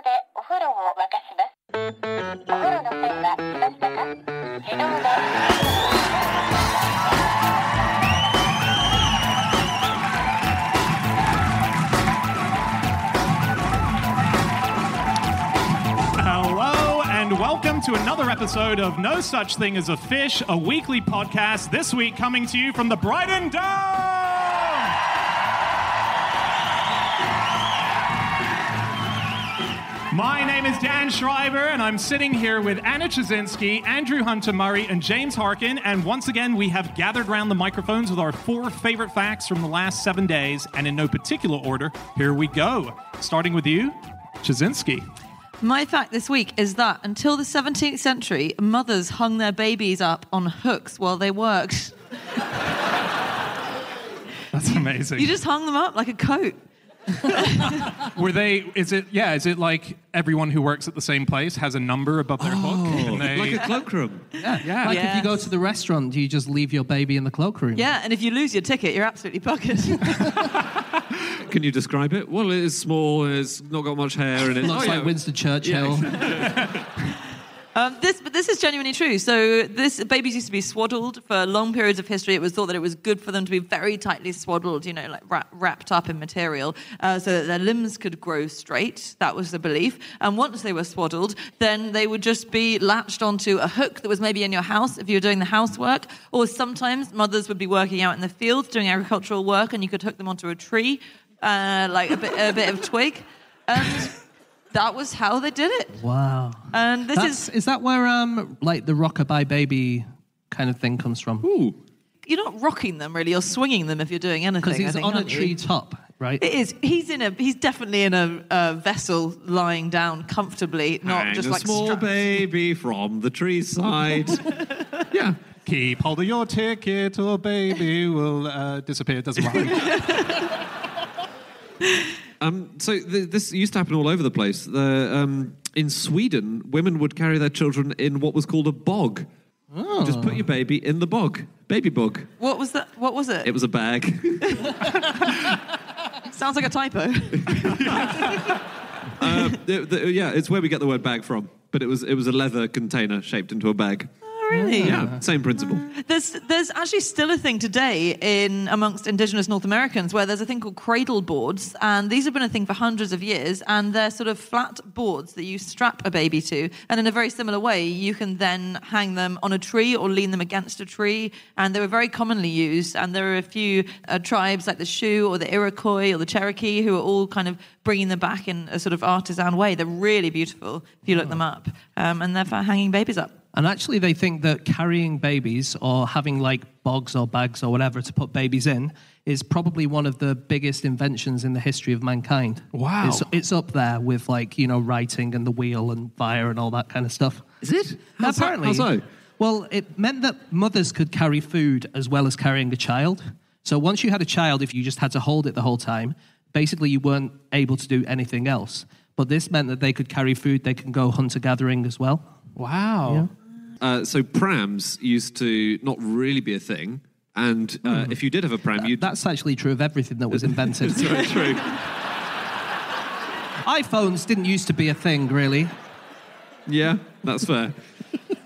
でお風呂を沸かします。お風呂の線は来ましたか自動で。 Hello and welcome to another episode of No Such Thing as a Fish, a weekly podcast. This week coming to you from the Brighton Dome. My name is Dan Schreiber, and I'm sitting here with Anna Ptaszynski, Andrew Hunter Murray, and James Harkin. And once again, we have gathered around the microphones with our four favorite facts from the last seven days. And in no particular order, here we go. Starting with you, Ptaszynski. My fact this week is that until the 17th century, mothers hung their babies up on hooks while they worked. That's amazing. You just hung them up like a coat. Were they? Is it? Yeah. Is it like everyone who works at the same place has a number above their hook? Oh, and they, Like a cloakroom. yeah. Yeah. Like if you go to the restaurant, do you just leave your baby in the cloakroom? Yeah, and if you lose your ticket, you're absolutely buggered. Can you describe it? Well, it is small, it's not got much hair, and it Looks oh, like yeah. Winston Churchill. um, this, but this is genuinely true. So, this babies used to be swaddled for long periods of history. It was thought that it was good for them to be very tightly swaddled, you know, like wrap, wrapped up in material, uh, so that their limbs could grow straight. That was the belief. And once they were swaddled, then they would just be latched onto a hook that was maybe in your house if you were doing the housework, or sometimes mothers would be working out in the fields doing agricultural work, and you could hook them onto a tree, uh, like a bit, a bit of twig, and. That was how they did it. Wow. And this That's, is is that where um like the rockabye baby kind of thing comes from? Ooh. you're not rocking them really You're swinging them if you're doing anything. Because he's think, on a aren't you? tree top, right? It is. He's in a. He's definitely in a, a vessel, lying down comfortably, not Hang just a like small strapped. baby from the tree side. yeah. Keep hold of your ticket, or baby will uh, disappear. Doesn't matter. Um, so th- this used to happen all over the place. The, um, in Sweden, women would carry their children in what was called a bog. Just put your baby in the bog. Baby bog. What was that? What was it? It was a bag. Sounds like a typo. Uh, the- the- yeah, it's where we get the word bag from. But it was it was a leather container shaped into a bag. Really? Yeah, same principle. There's there's actually still a thing today in amongst indigenous North Americans where there's a thing called cradle boards, and these have been a thing for hundreds of years, and they're sort of flat boards that you strap a baby to, and in a very similar way, you can then hang them on a tree or lean them against a tree, and they were very commonly used, and there are a few uh, tribes like the Sioux or the Iroquois or the Cherokee who are all kind of bringing them back in a sort of artisan way. They're really beautiful if you look them up, um, and they're for hanging babies up. And actually, they think that carrying babies or having like bogs or bags or whatever to put babies in is probably one of the biggest inventions in the history of mankind. Wow. It's, it's up there with like, you know, writing and the wheel and fire and all that kind of stuff. Is it? How so- Apparently. How so? Well, it meant that mothers could carry food as well as carrying a child. So once you had a child, if you just had to hold it the whole time, basically you weren't able to do anything else. But this meant that they could carry food, they can go hunter gathering as well. wow. Uh, so prams used to not really be a thing, and uh, if you did have a pram, you'd. That's actually true of everything that was invented. It's very true. iPhones didn't used to be a thing, really. Yeah, that's fair.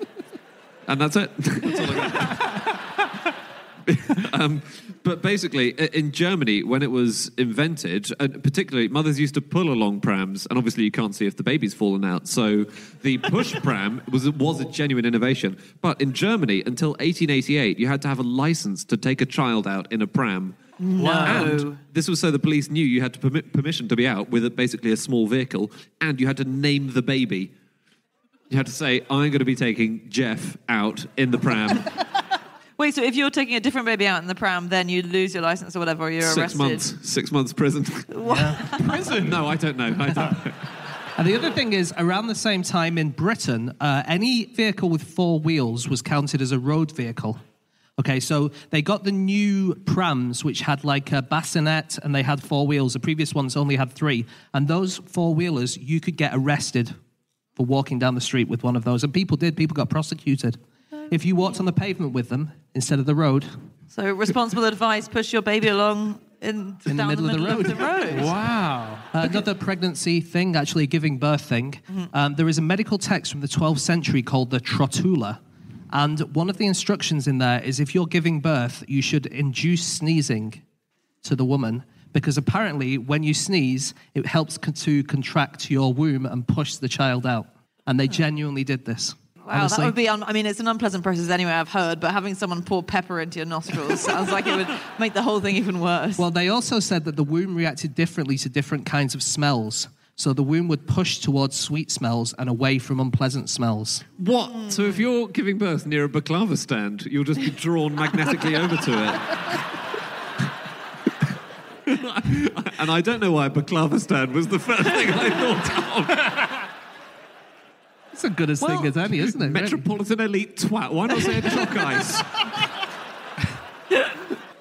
and that's it. That's all I got. um, but basically, in Germany, when it was invented, and particularly mothers used to pull along prams, and obviously you can't see if the baby's fallen out. So the push pram was was a genuine innovation. But in Germany, until 1888, you had to have a license to take a child out in a pram. And this was so the police knew you had to permit permission to be out with a, basically a small vehicle, and you had to name the baby. You had to say, "I'm going to be taking Jeff out in the pram." Wait, so if you're taking a different baby out in the pram, then you lose your license or whatever, or you're six arrested. months, six months prison. Prison. no, I don't know. I don't know. And the other thing is, around the same time in Britain, uh, any vehicle with four wheels was counted as a road vehicle. Okay, so they got the new prams, which had like a bassinet and they had four wheels. The previous ones only had three. And those four wheelers, you could get arrested for walking down the street with one of those. And people did, people got prosecuted. If you walked on the pavement with them instead of the road, So responsible advice: push your baby along in, In the down middle of the road. the road. Wow. Another pregnancy thing, actually a giving birth thing. Um, there is a medical text from the 12th century called the Trotula. And one of the instructions in there is if you're giving birth, you should induce sneezing to the woman because apparently when you sneeze, it helps to contract your womb and push the child out. And they genuinely did this. Wow, Honestly. that would be. Un- I mean, it's an unpleasant process anyway. I've heard, but having someone pour pepper into your nostrils sounds like it would make the whole thing even worse. Well, they also said that the womb reacted differently to different kinds of smells. So the womb would push towards sweet smells and away from unpleasant smells. What? So if you're giving birth near a baklava stand, you'll just be drawn magnetically over to it. and I don't know why a baklava stand was the first thing I thought of. It's a good as Well, thing as any, isn't it? really? Metropolitan elite twat. Why not say a chalk ice?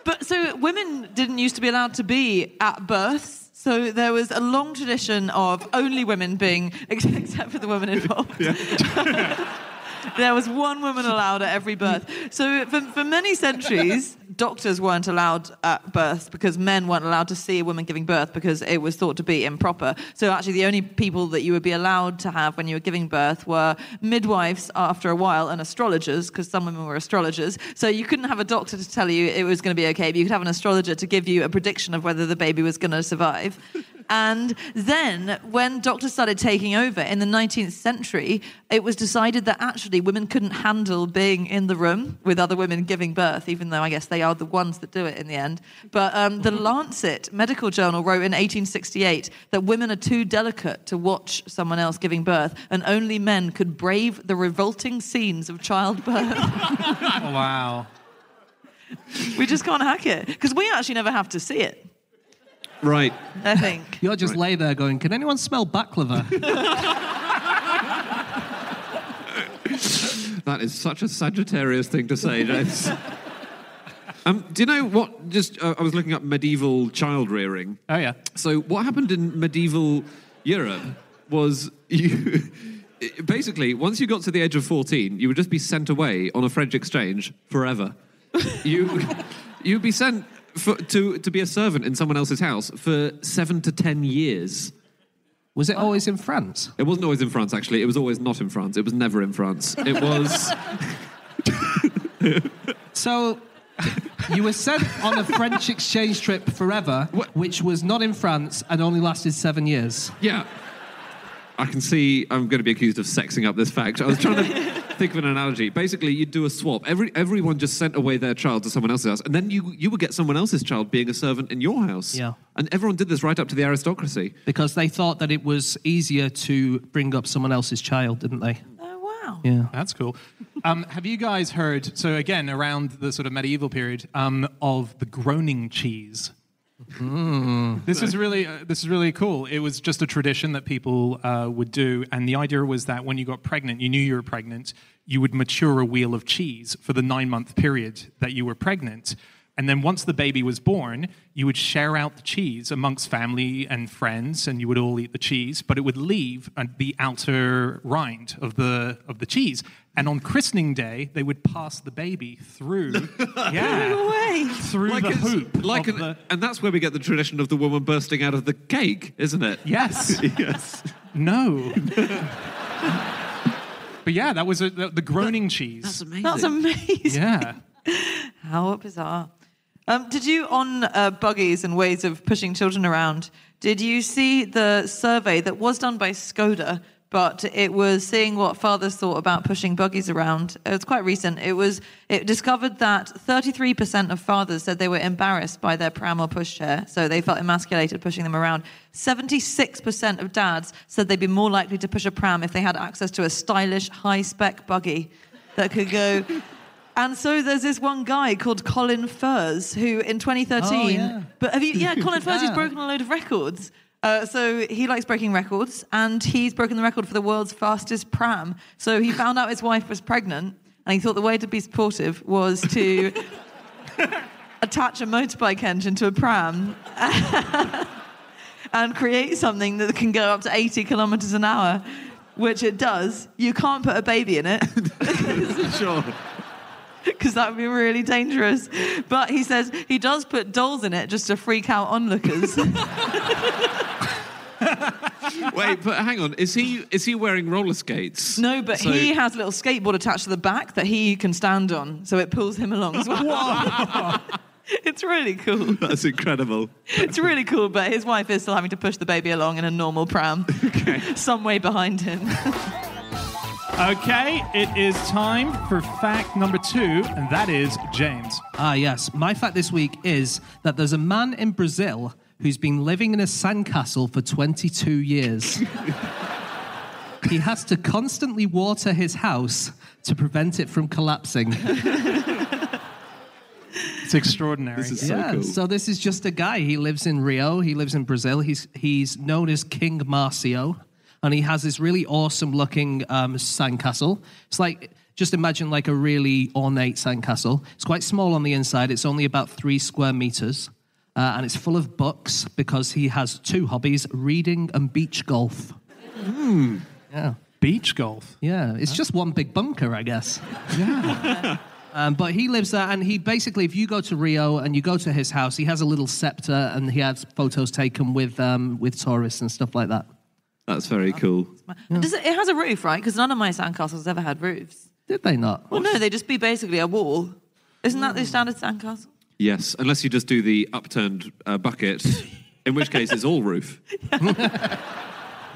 But so women didn't used to be allowed to be at births. So there was a long tradition of only women being, except for the women involved. there was one woman allowed at every birth. So for, for many centuries, doctors weren't allowed at births because men weren't allowed to see a woman giving birth because it was thought to be improper. So actually, the only people that you would be allowed to have when you were giving birth were midwives after a while and astrologers because some women were astrologers. So you couldn't have a doctor to tell you it was going to be okay, but you could have an astrologer to give you a prediction of whether the baby was going to survive. And then, when doctors started taking over in the 19th century, it was decided that actually women couldn't handle being in the room with other women giving birth, even though I guess they are the ones that do it in the end. But um, the Lancet medical journal wrote in 1868 that women are too delicate to watch someone else giving birth, and only men could brave the revolting scenes of childbirth. wow. we just can't hack it because we actually never have to see it. Right. I think. You'll just lay there going, can anyone smell baklava? That is such a Sagittarius thing to say, James. um, do you know what? Just uh, I was looking up medieval child rearing. Oh, yeah. So what happened in medieval Europe was you basically once you got to the age of 14, you would just be sent away on a French exchange forever. you you'd be sent for, to to be a servant in someone else's house for seven to ten years. Was it always in France? It wasn't always in France, actually. It was always not in France. It was never in France. It was. So you were sent on a French exchange trip forever, What? which was not in France and only lasted seven years. Yeah. I can see I'm going to be accused of sexing up this fact. I was trying to think of an analogy. Basically, you'd do a swap. Every, everyone just sent away their child to someone else's house, and then you, you would get someone else's child being a servant in your house. Yeah. And everyone did this right up to the aristocracy. Because they thought that it was easier to bring up someone else's child, didn't they? Oh, wow. Yeah. That's cool. Um, have you guys heard, so again, around the sort of medieval period, um, of the groaning cheese? This is really uh, this is really cool. It was just a tradition that people uh, would do, and the idea was that when you got pregnant, you knew you were pregnant, you would mature a wheel of cheese for the nine month period that you were pregnant, and then once the baby was born, you would share out the cheese amongst family and friends, and you would all eat the cheese, but it would leave the outer rind of the of the cheese. And on christening day, they would pass the baby through, yeah, No way. through the hoop, Like an, the, And that's where we get the tradition of the woman bursting out of the cake, isn't it? Yes. yes. No. but yeah, that was a, the, the groaning cheese. That's amazing. That's amazing. yeah. How bizarre. Um, did you, on uh, buggies and ways of pushing children around, did you see the survey that was done by Skoda, but it was seeing what fathers thought about pushing buggies around? It was quite recent. It was it discovered that 33% of fathers said they were embarrassed by their pram or pushchair, so they felt emasculated pushing them around. 76% of dads said they'd be more likely to push a pram if they had access to a stylish, high-spec buggy that could go and so there's this one guy called Colin Furze who in 2013. Oh, yeah. But have you? Yeah, Colin Furze. He's broken a load of records. Uh, so he likes breaking records, and he's broken the record for the world's fastest pram. So he found out his wife was pregnant, and he thought the way to be supportive was to attach a motorbike engine to a pram and create something that can go up to 80 kilometers an hour, which it does. You can't put a baby in it. sure. because that would be really dangerous. But he says he does put dolls in it just to freak out onlookers. Wait, but hang on. Is he is he wearing roller skates? No, but So- he has a little skateboard attached to the back that he can stand on, so it pulls him along as well. it's really cool. That's incredible. It's really cool, but his wife is still having to push the baby along in a normal pram, some way behind him. Okay, it is time for fact number two, and that is James. Ah, yes. My fact this week is that there's a man in Brazil who's been living in a sandcastle for 22 years. he has to constantly water his house to prevent it from collapsing. It's extraordinary. This is so yeah, cool. so this is just a guy. He lives in Rio. He lives in Brazil. He's he's known as King Marcio, and he has this really awesome looking um, sandcastle. It's like just imagine like a really ornate sandcastle. It's quite small on the inside. It's only about three square meters, uh, and it's full of books because he has two hobbies: reading and beach golf. Yeah. Beach golf. Yeah, it's just one big bunker, I guess. Yeah. Um, but he lives there, and he basically, if you go to Rio and you go to his house, he has a little scepter, and he has photos taken with um, with tourists and stuff like that. That's very cool. Does it, it has a roof, right? Because none of my sandcastles ever had roofs. Did they not? Well, no, they just be basically a wall. Isn't that the standard sandcastle? Yes, unless you just do the upturned uh, bucket, in which case it's all roof.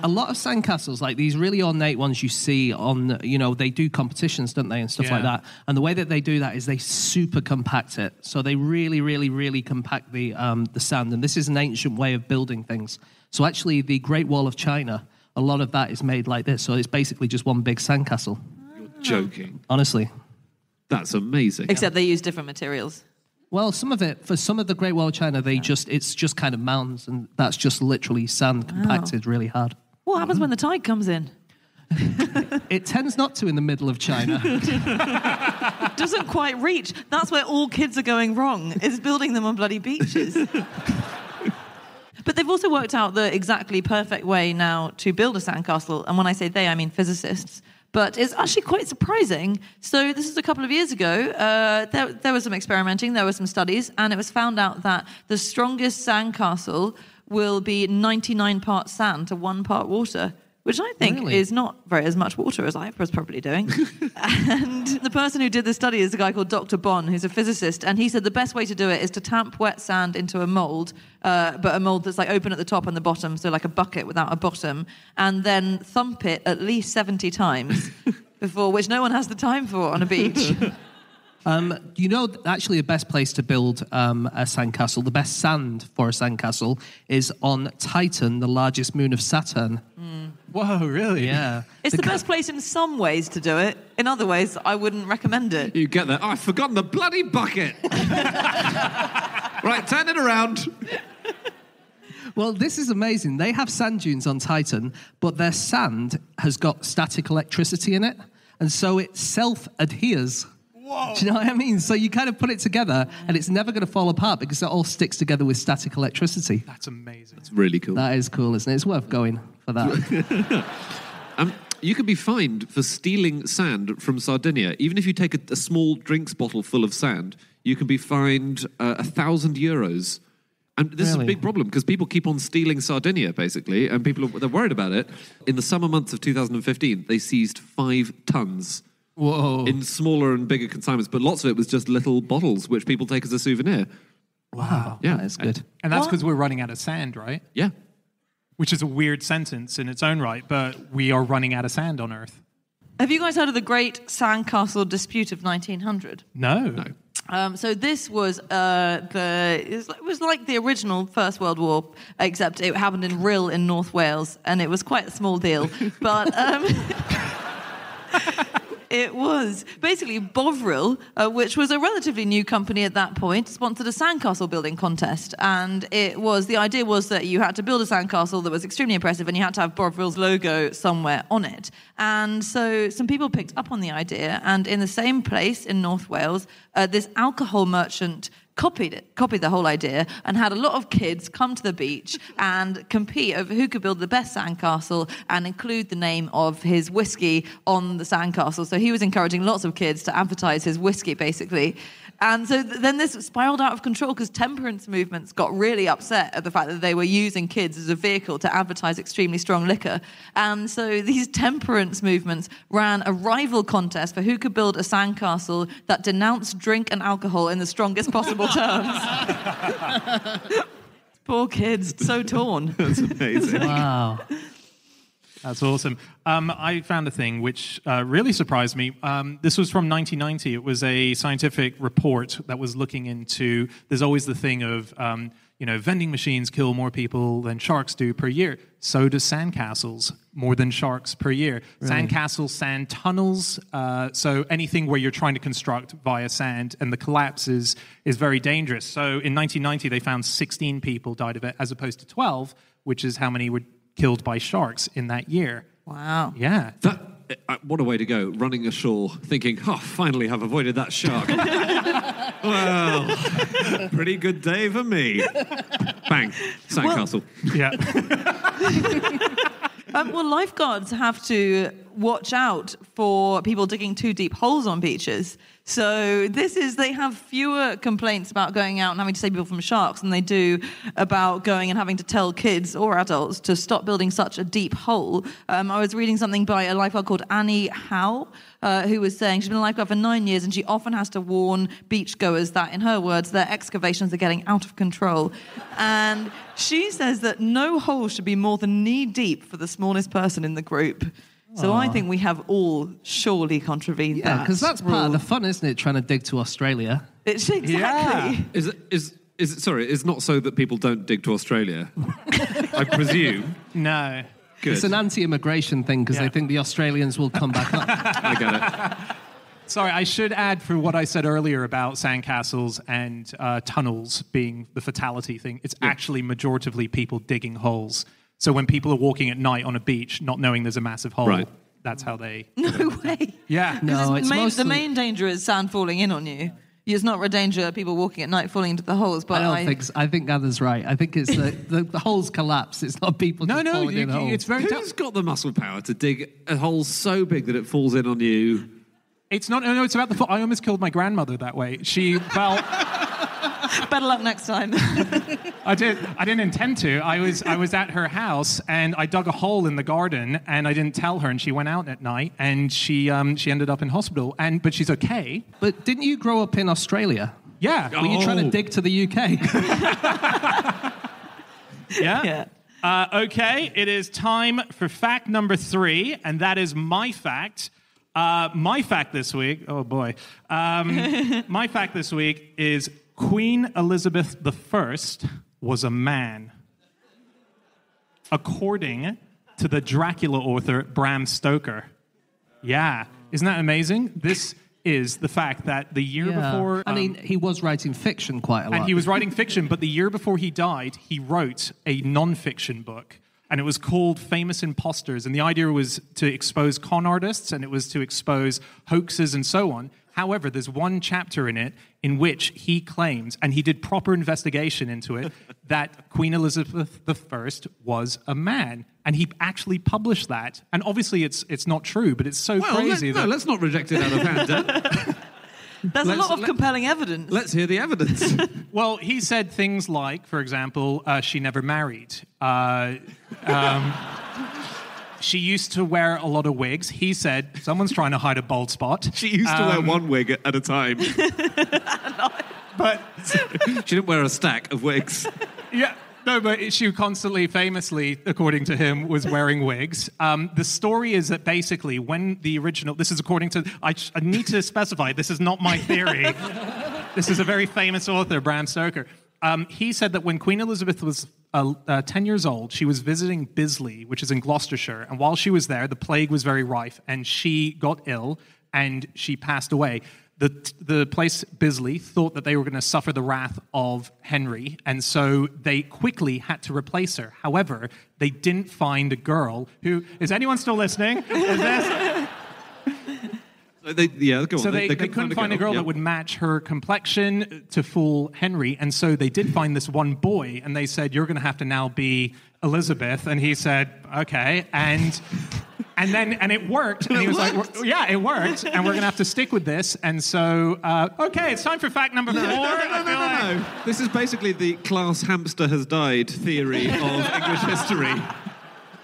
A lot of sandcastles, like these really ornate ones you see on, you know, they do competitions, don't they, and stuff like Yeah. that. And the way that they do that is they super compact it. So they really, really, really compact the um, the sand. And this is an ancient way of building things. So actually, the Great Wall of China, a lot of that is made like this. So it's basically just one big sandcastle. You're joking. Honestly. That's amazing. Except they use different materials. Well, some of it for some of the Great Wall of China, they just it's just kind of mounds, and that's just literally sand compacted really hard. What happens when the tide comes in? It tends not to in the middle of China. Doesn't quite reach. That's where all kids are going wrong, is building them on bloody beaches. But they've also worked out the exactly perfect way now to build a sandcastle. And when I say they, I mean physicists. But it's actually quite surprising. So, this is a couple of years ago. Uh, there, there was some experimenting, there were some studies, and it was found out that the strongest sandcastle will be 99 parts sand to one part water, which I think Really? is not very as much water as I was probably doing. and the person who did the study is a guy called Dr. Bonn, who's a physicist, and he said the best way to do it is to tamp wet sand into a mold, uh, but a mold that's like open at the top and the bottom, so like a bucket without a bottom, and then thump it at least 70 times before, which no one has the time for on a beach. Um, you know, actually, the best place to build um, a sandcastle, the best sand for a sandcastle, is on Titan, the largest moon of Saturn. Whoa, really? Yeah, It's the best place in some ways to do it. In other ways, I wouldn't recommend it. You get that. Oh, I've forgotten the bloody bucket. right, turn it around. Well, this is amazing. They have sand dunes on Titan, but their sand has got static electricity in it, and so it self adheres. Whoa. Do you know what I mean? So you kind of put it together, and it's never going to fall apart because it all sticks together with static electricity. That's amazing. That's really cool. That is cool, isn't it? It's worth going for that. Um, you can be fined for stealing sand from Sardinia. Even if you take a, a small drinks bottle full of sand, you can be fined uh, a thousand euros. And this is a big problem because people keep on stealing Sardinia, basically, and people are they're worried about it. In the summer months of 2015, they seized five tons Whoa! in smaller and bigger consignments, but lots of it was just little bottles which people take as a souvenir. wow, Yeah. that is good. And that's because we're running out of sand, right? Yeah. Which is a weird sentence in its own right, but we are running out of sand on Earth. Have you guys heard of the Great Sandcastle Dispute of 1900? No. No. Um, so this was uh, the it was, it was like the original First World War, except it happened in Rhyl in North Wales, and it was quite a small deal. But um, it was basically Bovril, uh, which was a relatively new company at that point, sponsored a sandcastle building contest, and it was the idea was that you had to build a sandcastle that was extremely impressive, and you had to have Bovril's logo somewhere on it. And so some people picked up on the idea, and in the same place in North Wales, uh, this alcohol merchant copied it, copied the whole idea, and had a lot of kids come to the beach and compete over who could build the best sandcastle and include the name of his whiskey on the sandcastle. So he was encouraging lots of kids to advertise his whiskey, basically. And so th- then this spiraled out of control because temperance movements got really upset at the fact that they were using kids as a vehicle to advertise extremely strong liquor. And so these temperance movements ran a rival contest for who could build a sandcastle that denounced drink and alcohol in the strongest possible terms. Poor kids, so torn. That's amazing. Wow. That's awesome. Um, I found a thing which uh, really surprised me. Um, this was from 1990. It was a scientific report that was looking into. There's always the thing of, um, you know, vending machines kill more people than sharks do per year. So do sandcastles more than sharks per year. Sandcastles, sand tunnels. Uh, so anything where you're trying to construct via sand and the collapse is, is very dangerous. So in 1990, they found 16 people died of it as opposed to 12, which is how many were killed by sharks in that year. Wow. Yeah. That, uh, what a way to go, running ashore, thinking, oh, finally have avoided that shark. well, pretty good day for me. Bang, sandcastle. Yeah. Um, well, lifeguards have to watch out for people digging too deep holes on beaches. So this is they have fewer complaints about going out and having to save people from sharks than they do about going and having to tell kids or adults to stop building such a deep hole. Um, I was reading something by a lifeguard called Annie Howe, uh, who was saying she's been a lifeguard for nine years and she often has to warn beachgoers that, in her words, their excavations are getting out of control. And she says that no hole should be more than knee deep for the smallest person in the group. So I think we have all surely contravened Yeah, that. because that's part of the fun, isn't it? Trying to dig to Australia. It's exactly. Yeah. Is it, is, is it, sorry, it's not so that people don't dig to Australia, I presume. No. Good. It's an anti-immigration thing because Yeah. they think the Australians will come back up. I get it. Sorry, I should add for what I said earlier about sandcastles and uh, tunnels being the fatality thing. It's actually majoritively people digging holes. So when people are walking at night on a beach, not knowing there's a massive hole, Right. that's how they. No way. Yeah. No, it's main, mostly- the main danger is sand falling in on you. It's not a danger of people walking at night falling into the holes. But I don't think. So. I think Anna's right. I think it's the, the, the holes collapse. It's not people. No, just no, falling you- in you- holes. it's very. Who's got the muscle power to dig a hole so big that it falls in on you? It's not. No, no, it's about the. fo- I almost killed my grandmother that way. She well. better luck next time. I did. I didn't intend to. I was. I was at her house, and I dug a hole in the garden, and I didn't tell her. And she went out at night, and she um, she ended up in hospital. And but she's okay. But didn't you grow up in Australia? Yeah. Were you trying Oh. to dig to the UK? Yeah. yeah. Uh, okay. It is time for fact number three, and that is my fact. Uh, my fact this week. Oh boy. Um, my fact this week is Queen Elizabeth I was a man. According to the Dracula author Bram Stoker. Yeah. Isn't that amazing? This is the fact that the year before. I um, mean, he was writing fiction quite a lot. and he was writing fiction, but the year before he died, he wrote a non-fiction book. And it was called Famous Imposters. And the idea was to expose con artists and it was to expose hoaxes and so on. However, there's one chapter in it in which he claims, and he did proper investigation into it, that Queen Elizabeth I was a man. And he actually published that. And obviously, it's, it's not true, but it's so Well, crazy let, no, that. let's not reject it out of hand. There's a Let's- lot of let- compelling evidence. Let's hear the evidence. Well, he said things like, for example, uh, she never married. Uh, um, she used to wear a lot of wigs. He said, someone's trying to hide a bald spot. She used to wear Um, one wig at a time. But she didn't wear a stack of wigs. yeah. No, but she constantly, famously, according to him, was wearing wigs. Um, the story is that basically, when the original, this is according to, I, I need to specify, this is not my theory. this is a very famous author, Bram Stoker. Um, he said that when Queen Elizabeth was uh, uh, 10 years old, she was visiting Bisley, which is in Gloucestershire. And while she was there, the plague was very rife, and she got ill and she passed away. The, the place, Bisley, thought that they were going to suffer the wrath of Henry, and so they quickly had to replace her. However, they didn't find a girl who. Is anyone still listening? So they, yeah, go on. so they, they, couldn't find a girl yeah. that would match her complexion to fool Henry, and so they did find this one boy, and they said, "You're going to have to now be Elizabeth," and he said, "Okay," and And then, and it worked. And he was like, "We're- yeah, it worked. And we're going to have to stick with this. And so, uh, okay, it's time for fact number four. No, no, no, no, no. This is basically the class hamster has died theory of English history.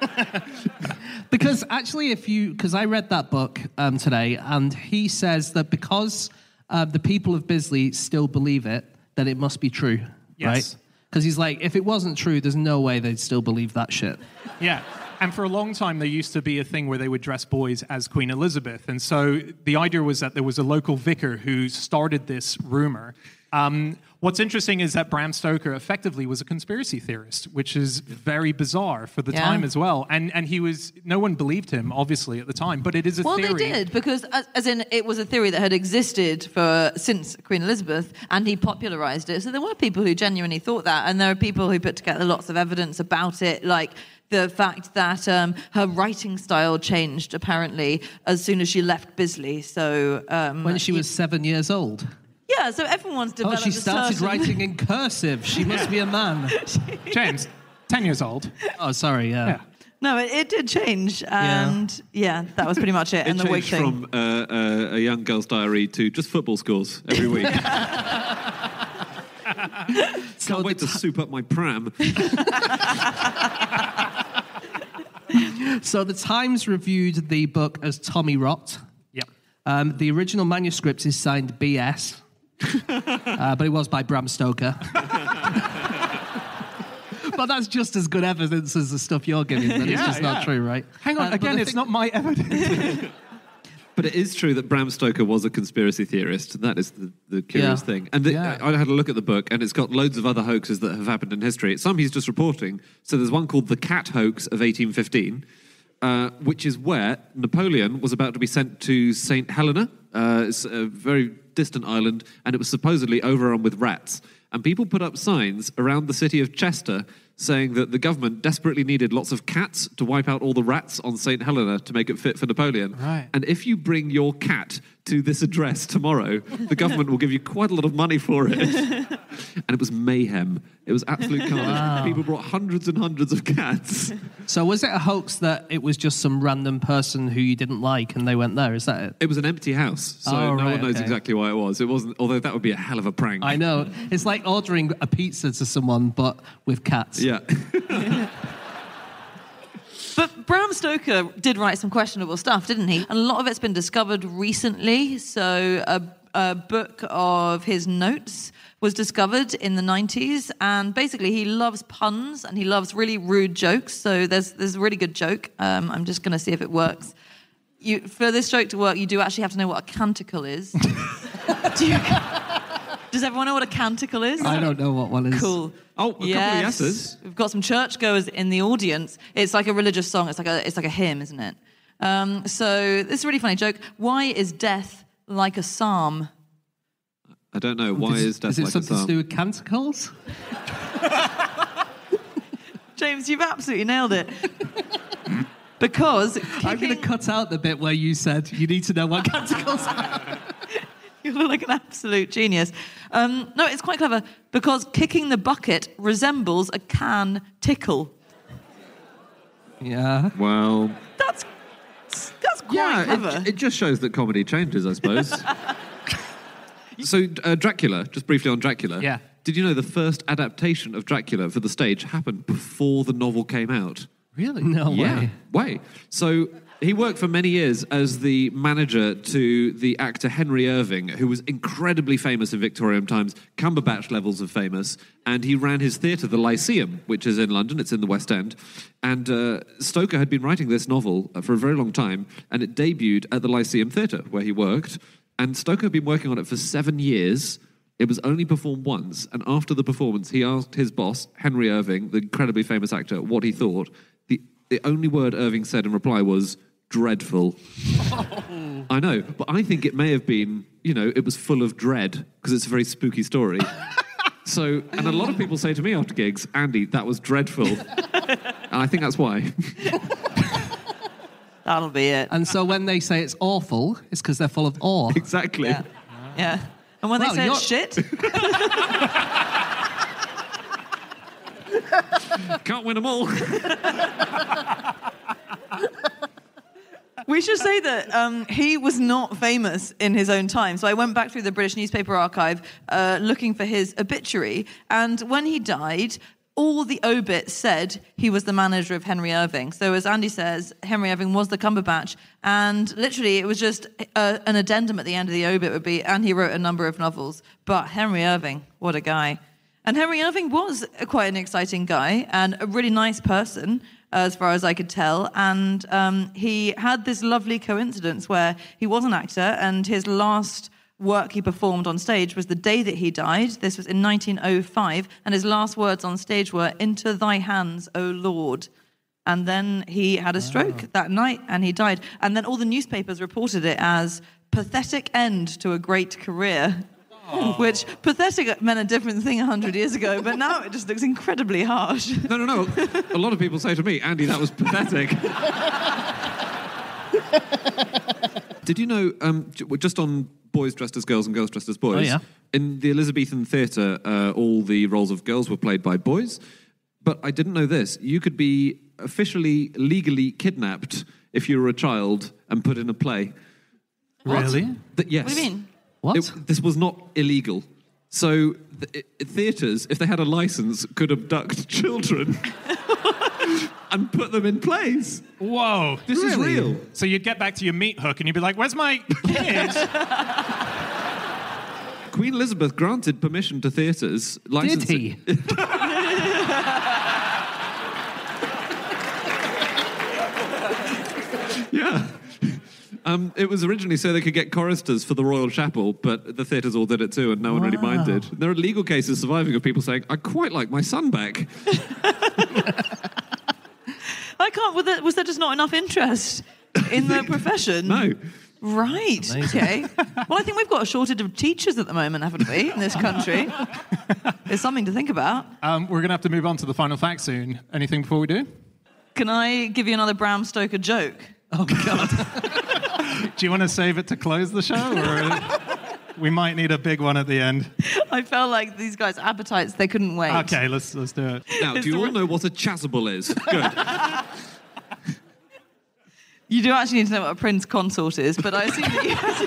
Because actually, if you, because I read that book um, today, and he says that because uh, the people of Bisley still believe it, then it must be true, Yes. right? Because he's like, if it wasn't true, there's no way they'd still believe that shit. Yeah. And for a long time, there used to be a thing where they would dress boys as Queen Elizabeth. And so the idea was that there was a local vicar who started this rumor. Um, what's interesting is that Bram Stoker effectively was a conspiracy theorist, which is very bizarre for the Yeah. time as well. And, and he was, no one believed him, obviously, at the time, but it is a Well, theory. Well, they did because, as, as in, it was a theory that had existed for since Queen Elizabeth, and he popularized it. So there were people who genuinely thought that, and there are people who put together lots of evidence about it, like the fact that um, her writing style changed apparently as soon as she left Bisley. So um, When she was seven years old. Yeah, so everyone's developed. Oh, developed. she a started certain- writing in cursive. She must be a man. James, 10 years old. Oh, sorry, yeah. Yeah. No, it, it did change, and yeah. that was pretty much it. It and the wig changed thing. from uh, uh, a young girl's diary to just football scores every week. So Can't wait the to soup up my pram. So the Times reviewed the book as Tommy Rot. Yep. Um, the original manuscript is signed BS, uh, but it was by Bram Stoker. but that's just as good evidence as the stuff you're giving that it's Yeah, just not true, right? Hang on, Uh, again, it's thing- not my evidence. But it is true that Bram Stoker was a conspiracy theorist. That is the, the curious Yeah. thing. And the, Yeah. I, I had a look at the book, and it's got loads of other hoaxes that have happened in history. Some he's just reporting. So there's one called the Cat Hoax of 1815, uh, which is where Napoleon was about to be sent to St. Helena. Uh, it's a very distant island, and it was supposedly overrun with rats. And people put up signs around the city of Chester saying that the government desperately needed lots of cats to wipe out all the rats on St. Helena to make it fit for Napoleon. Right. And if you bring your cat to this address tomorrow, the government will give you quite a lot of money for it. and it was mayhem. It was absolute carnage. People brought hundreds and hundreds of cats. So was it a hoax that it was just some random person who you didn't like and they went there? Is that it? It was an empty house, so Oh, no right, one knows okay. exactly why it was. It wasn't, although that would be a hell of a prank. I know. It's like ordering a pizza to someone, but with cats. Yeah. But Bram Stoker did write some questionable stuff, didn't he? And a lot of it's been discovered recently. So a, a book of his notes was discovered in the 90s, and basically he loves puns and he loves really rude jokes. So there's there's a really good joke. Um, I'm just going to see if it works. You, for this joke to work, you do actually have to know what a canticle is. do you, does everyone know what a canticle is? I don't know what one is. Cool. Oh, a couple of yeses. We've got some churchgoers in the audience. It's like a religious song. It's like a it's like a hymn, isn't it? Um, so this is a really funny joke. Why is death like a psalm? I don't know. Why is, death Is like a something to psalm? do with canticles? James, you've absolutely nailed it. because I'm going to cut out the bit where you said you need to know what canticles are. you look like an absolute genius. Um, no, it's quite clever because kicking the bucket resembles a can tickle. Yeah. Well, That's that's quite yeah, clever. it, it just shows that comedy changes, I suppose. so, uh, Dracula, just briefly on Dracula. Yeah. Did you know the first adaptation of Dracula for the stage happened before the novel came out? really? No yeah, way. way. So he worked for many years as the manager to the actor Henry Irving, who was incredibly famous in Victorian times, Cumberbatch levels of famous, and he ran his theatre, the Lyceum, which is in London. It's in the West End, and uh, Stoker had been writing this novel uh, for a very long time, and it debuted at the Lyceum Theatre where he worked. And Stoker had been working on it for seven years. It was only performed once, and after the performance, he asked his boss, Henry Irving, the incredibly famous actor, what he thought. The, the only word Irving said in reply was dreadful. Oh. I know, but I think it may have been, you know, it was full of dread because it's a very spooky story. so, and a lot of people say to me after gigs, Andy, that was dreadful. and I think that's why. That'll be it. And so when they say it's awful, it's because they're full of awe. exactly. Yeah. Yeah. And when Well, they say it's you're- shit, Can't win them all. We should say that um, he was not famous in his own time. So I went back through the British newspaper archive uh, looking for his obituary. And when he died, all the obits said he was the manager of Henry Irving. So, as Andy says, Henry Irving was the Cumberbatch. And literally, it was just uh, an addendum at the end of the obit would be, and he wrote a number of novels. But Henry Irving, what a guy. And Henry Irving was quite an exciting guy and a really nice person, as far as I could tell. And um, he had this lovely coincidence where he was an actor, and his last work he performed on stage was the day that he died. This was in 1905, and his last words on stage were, Into thy hands, O Lord. And then he had a stroke that night and he died. And then all the newspapers reported it as pathetic end to a great career. Which pathetic meant a different thing 100 years ago, but now it just looks incredibly harsh. No, no, no. A lot of people say to me, Andy, that was pathetic. Did you know, um, just on boys dressed as girls and girls dressed as boys, Oh, yeah. in the Elizabethan theatre, uh, all the roles of girls were played by boys. But I didn't know this. You could be officially, legally kidnapped if you were a child and put in a play. Really? Th- yes. What do you mean? What? It- this was not illegal. So th- i- theatres, if they had a license, could abduct children and put them in plays. Whoa. This is Really? real. So you'd get back to your meat hook and you'd be like, where's my kid? Queen Elizabeth granted permission to theatres. Did licensing- he? Yeah. Um, it was originally so they could get choristers for the Royal Chapel, but the theatres all did it too, and no one really minded. There are legal cases surviving of people saying, "I quite like my son back." I can't. Was there, was there just not enough interest in the profession? No, Right. Okay. Well, I think we've got a shortage of teachers at the moment, haven't we, in this country? it's something to think about. um, we're going to have to move on to the final fact soon. Anything before we do? Can I give you another Bram Stoker joke? Oh, God. Do you want to save it to close the show? Or we might need a big one at the end. I felt like these guys' appetites, they couldn't wait. Okay, let's, let's do it. now do you all know what a chasuble is? Good. You do actually need to know what a prince consort is, but I assume that you. Have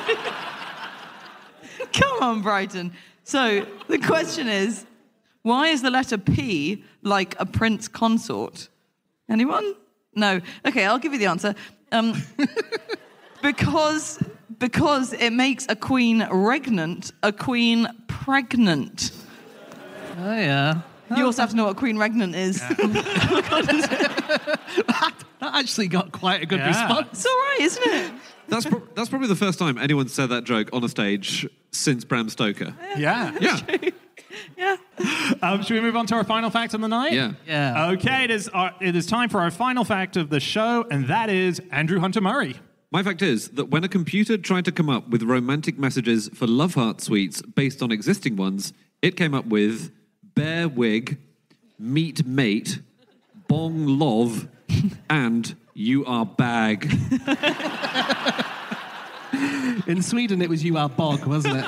to... Come on, Brighton. So the question is why is the letter P like a prince consort? Anyone? No. Okay, I'll give you the answer. Um, because because it makes a queen regnant a queen pregnant. Oh, yeah. You also have to know what queen regnant is. That actually got quite a good Yeah. response. It's all right, isn't it? That's pro- that's probably the first time anyone said that joke on a stage since Bram Stoker. Yeah. Yeah, Yeah. Um, should we move on to our final fact of the night? yeah. Yeah. Okay, it is, our, it is time for our final fact of the show, and that is Andrew Hunter Murray. My fact is that when a computer tried to come up with romantic messages for love heart sweets based on existing ones, it came up with bear wig, meet mate, bong love, and you are bag. In Sweden, it was you are bog, wasn't it?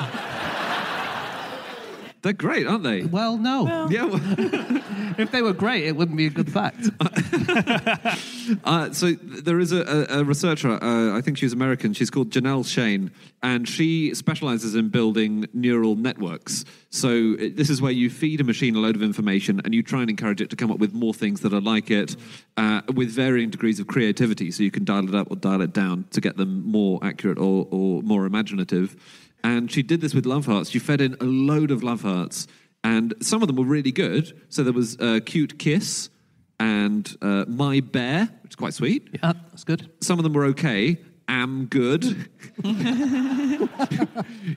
They're great, aren't they? well, no. Yeah. well- If they were great, it wouldn't be a good fact. Uh, so there is a, a, researcher, uh, I think she's American, she's called Janelle Shane, and she specializes in building neural networks. So uh, this is where you feed a machine a load of information and you try and encourage it to come up with more things that are like it uh, with varying degrees of creativity. So you can dial it up or dial it down to get them more accurate or, or more imaginative. And she did this with love hearts. She fed in a load of love hearts, and some of them were really good. So there was a cute kiss and uh, My Bear, which is quite sweet. Yeah, that's good. Some of them were okay. Am good.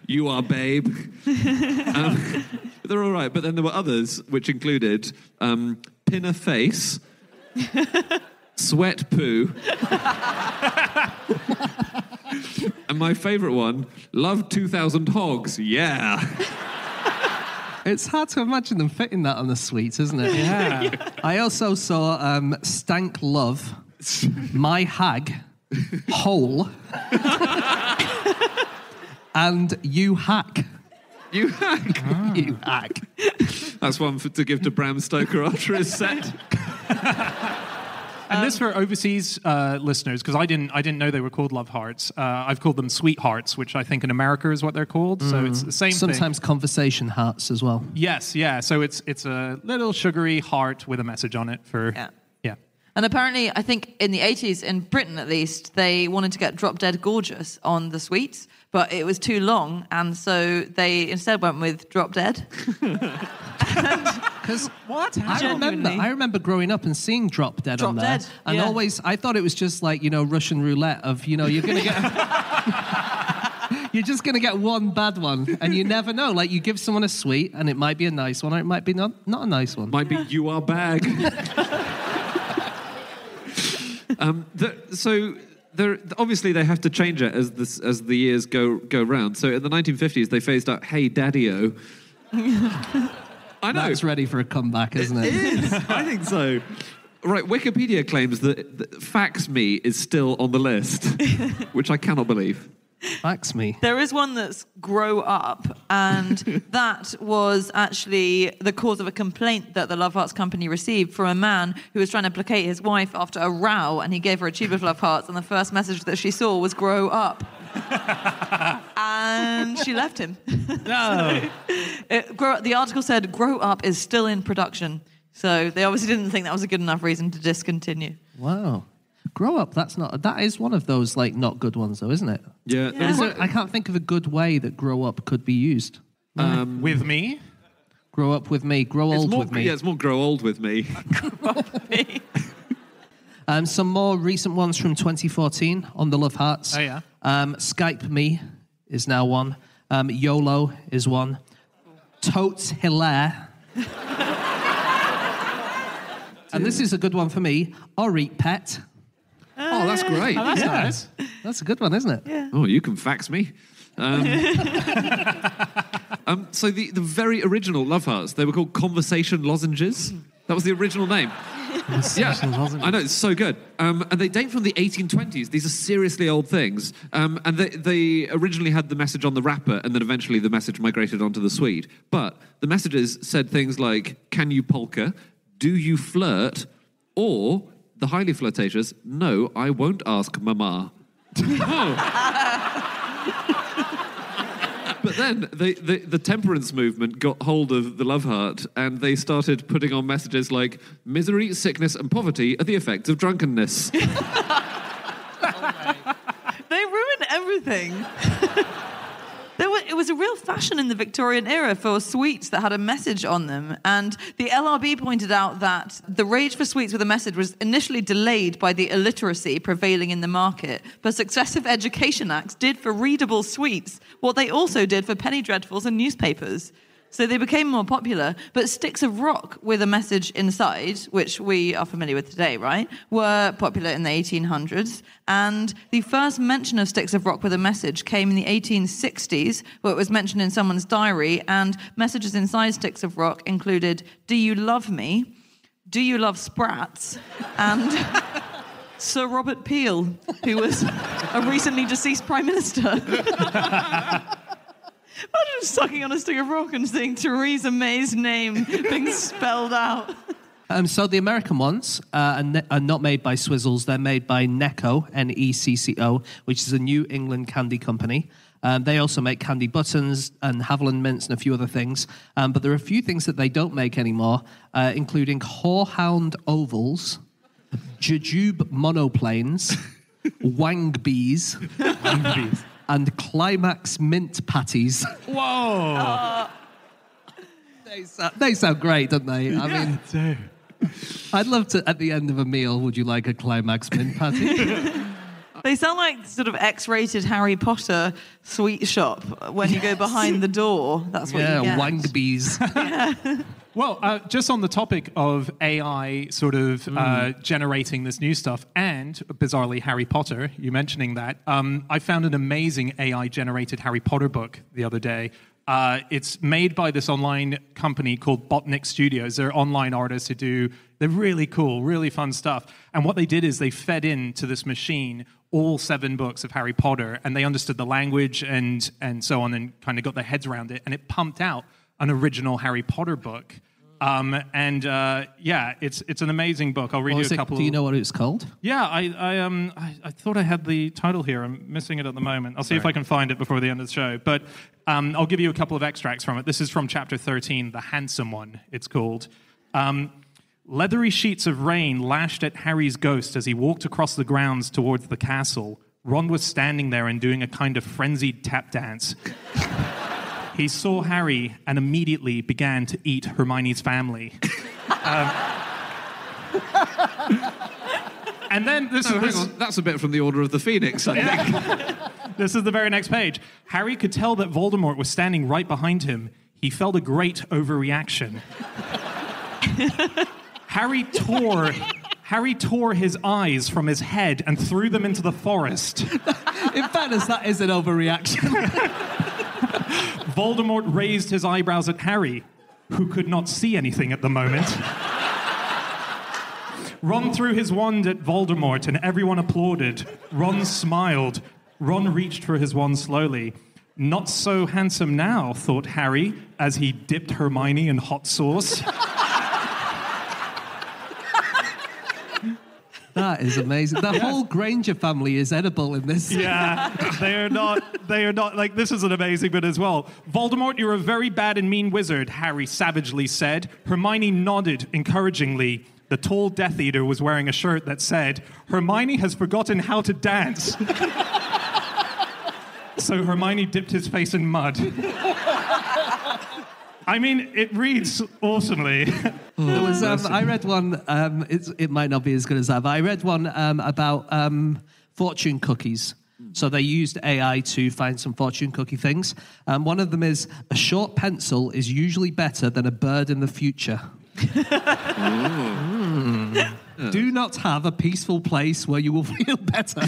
you are babe. Um, they're all right. But then there were others, which included um, pin a face, sweat poo, and my favourite one, love 2,000 hogs. Yeah. It's hard to imagine them fitting that on the sweet, isn't it? Yeah. I also saw um, Stank Love, My Hag, Hole, and You Hack. You hack. You Hack. That's one for, to give to Bram Stoker after his set. And this for overseas uh, listeners, because I didn't, I didn't know they were called love hearts. Uh, I've called them sweethearts, which I think in America is what they're called. So it's the same thing. Sometimes conversation hearts as well. Yes, yeah. So it's it's a little sugary heart with a message on it for Yeah. yeah. And apparently, I think in the 80s, in Britain at least, they wanted to get Drop Dead Gorgeous on the sweets, but it was too long. And so they instead went with Drop Dead. Because What? I remember, I remember growing up and seeing Drop Dead on Drop there, Dead, and yeah. always I thought it was just like you know Russian roulette of you know you're gonna get. You're just gonna get one bad one, and you never know. Like you give someone a sweet, and it might be a nice one, or it might be not not a nice one. Might be you are bag. um, the, so there, obviously they have to change it as this, as the years go go round. So in the 1950s they phased out "Hey Daddy-O." I know. That's ready for a comeback, isn't it? It is. I think so. Right, Wikipedia claims that, that fax me is still on the list, which I cannot believe. Fax me. There is one that's Grow Up, and that was actually the cause of a complaint that the Love Hearts company received from a man who was trying to placate his wife after a row, and he gave her a tube of Love Hearts, and the first message that she saw was Grow Up. And she left him. No. It, grow, the article said Grow Up is still in production. So they obviously didn't think that was a good enough reason to discontinue. Wow. Grow up. That's not. That is one of those like not good ones, though, isn't it? Yeah. Is there, I can't think of a good way that grow up could be used. With me? Grow up with me. Grow It's old more, with me. yeah, it's more grow old with me. Um, some more recent ones from 2014 on the Love Hearts. Oh, yeah. Um, Skype Me is now one. Um, YOLO is one. Totes Hilaire. and this is a good one for me. Or Eat Pet. oh, that's great. Oh, that's nice. That's a good one, isn't it? Yeah. Oh, you can fax me. Um, um, so the, the very original Love Hearts, they were called Conversation Lozenges. That was the original name. yeah, I know it's so good. Um, and they date from the 1820s. These are seriously old things. Um, and they, they originally had the message on the wrapper, and then eventually the message migrated onto the sweet. But the messages said things like, "Can you polka? Do you flirt?" Or the highly flirtatious, "No, I won't ask Mama." But then the, the, the temperance movement got hold of the love heart and they started putting on messages like misery, sickness, and poverty are the effects of drunkenness. They ruin everything. There were, it was a real fashion in the Victorian era for sweets that had a message on them. And the LRB pointed out that the rage for sweets with a message was initially delayed by the illiteracy prevailing in the market. But successive education acts did for readable sweets what they also did for penny dreadfuls and newspapers. So they became more popular, but sticks of rock with a message inside, which we are familiar with today, right, were popular in the 1800s. And the first mention of sticks of rock with a message came in the 1860s, where it was mentioned in someone's diary. And messages inside sticks of rock included, Do you love me? Do you love sprats? And Sir Robert Peel, who was a recently deceased prime minister. Imagine sucking on a stick of rock and seeing Theresa May's name being spelled out. Um, so the American ones uh, are, ne- are not made by Swizzels. They're made by Necco, N-E-C-C-O, which is a New England candy company. Um, they also make candy buttons and Haviland mints and a few other things. Um, but there are a few things that they don't make anymore, uh, including Horehound ovals, Jujube monoplanes, wangbees. Wangbees, and Climax mint patties. Whoa. they, sound, they sound great, don't they? I mean, Dude. I'd love to, at the end of a meal, would you like a Climax mint patty? They sound like sort of X-rated Harry Potter sweet shop when you go behind the door. That's what yeah, you get. Wangbees. Well, uh, just on the topic of AI sort of uh, generating this new stuff, and bizarrely Harry Potter, you mentioning that, um, I found an amazing AI generated Harry Potter book the other day. Uh, it's made by this online company called Botnik Studios. They're online artists who do, they're really cool, really fun stuff. And what they did is they fed into this machine all seven books of Harry Potter, and they understood the language and, and so on, and kind of got their heads around it. And it pumped out an original Harry Potter book. Um, and uh, yeah, it's it's an amazing book. I'll read you a it- couple. do you know what it's called? Yeah, I I um I, I thought I had the title here. I'm missing it at the moment. I'll see if I can find it before the end of the show. But um, I'll give you a couple of extracts from it. This is from chapter 13, the handsome one. It's called. Um, Leathery sheets of rain lashed at Harry's ghost as he walked across the grounds towards the castle. Ron was standing there and doing a kind of frenzied tap dance. he saw Harry and immediately began to eat Hermione's family. Um, and then this Oh, is. This, That's a bit from the Order of the Phoenix, I think. this is the very next page. Harry could tell that Voldemort was standing right behind him. He felt a great overreaction. Harry tore Harry tore his eyes from his head and threw them into the forest. In fairness, that is an overreaction. Voldemort raised his eyebrows at Harry, who could not see anything at the moment. Ron threw his wand at Voldemort and everyone applauded. Ron smiled. Ron reached for his wand slowly. Not so handsome now, thought Harry, as he dipped Hermione in hot sauce. That is amazing. The whole Granger family is edible in this. Yeah, they are not. They are not. Like this is an amazing bit as well. Voldemort, you're a very bad and mean wizard. Harry savagely said. Hermione nodded encouragingly. The tall Death Eater was wearing a shirt that said, "Hermione has forgotten how to dance." so Hermione dipped his face in mud. I mean, it reads awesomely. There was, um, I read one, um, it's, it might not be as good as that, but I read one um, about um, fortune cookies. So they used AI to find some fortune cookie things. Um, one of them is a short pencil is usually better than a bird in the future. Mm. Do not have a peaceful place where you will feel better.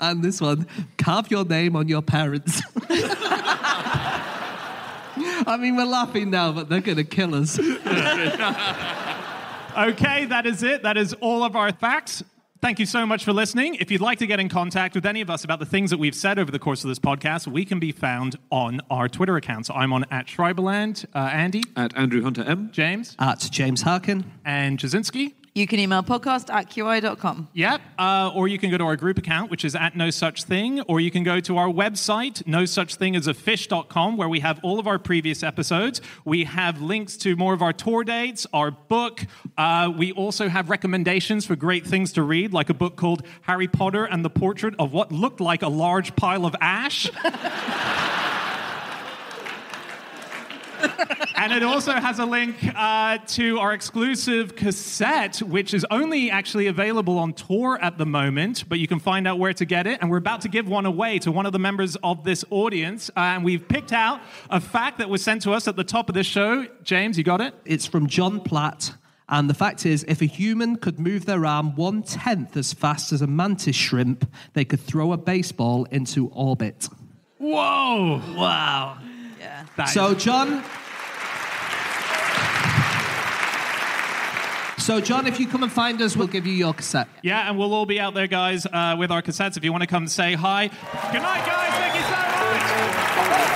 and this one, carve your name on your parents. I mean, we're laughing now, but they're going to kill us. Okay, that is it. That is all of our facts. Thank you so much for listening. If you'd like to get in contact with any of us about the things that we've said over the course of this podcast, we can be found on our Twitter accounts. I'm on at Schreiberland, uh, Andy, At Andrew Hunter M. James, At James Harkin. and Ptaszynski. You can email podcast at qi.com. Yep. Uh, or you can go to our group account, which is at No Such Thing, or you can go to our website, no such thing as a fish.com, where we have all of our previous episodes. We have links to more of our tour dates, our book. Uh, we also have recommendations for great things to read, like a book called Harry Potter and the Portrait of What Looked Like a Large Pile of Ash. And it also has a link uh, to our exclusive cassette, which is only actually available on tour at the moment, but you can find out where to get it. And we're about to give one away to one of the members of this audience. Uh, and we've picked out a fact that was sent to us at the top of the show. James, you got it? It's from John Platt. And the fact is, if a human could move their arm one tenth as fast as a mantis shrimp, they could throw a baseball into orbit. Whoa! Wow. That So, is- John. So, John, if you come and find us, we'll give you your cassette. yeah, and we'll all be out there, guys, uh, with our cassettes if you want to come say hi. Good night, guys. Thank you so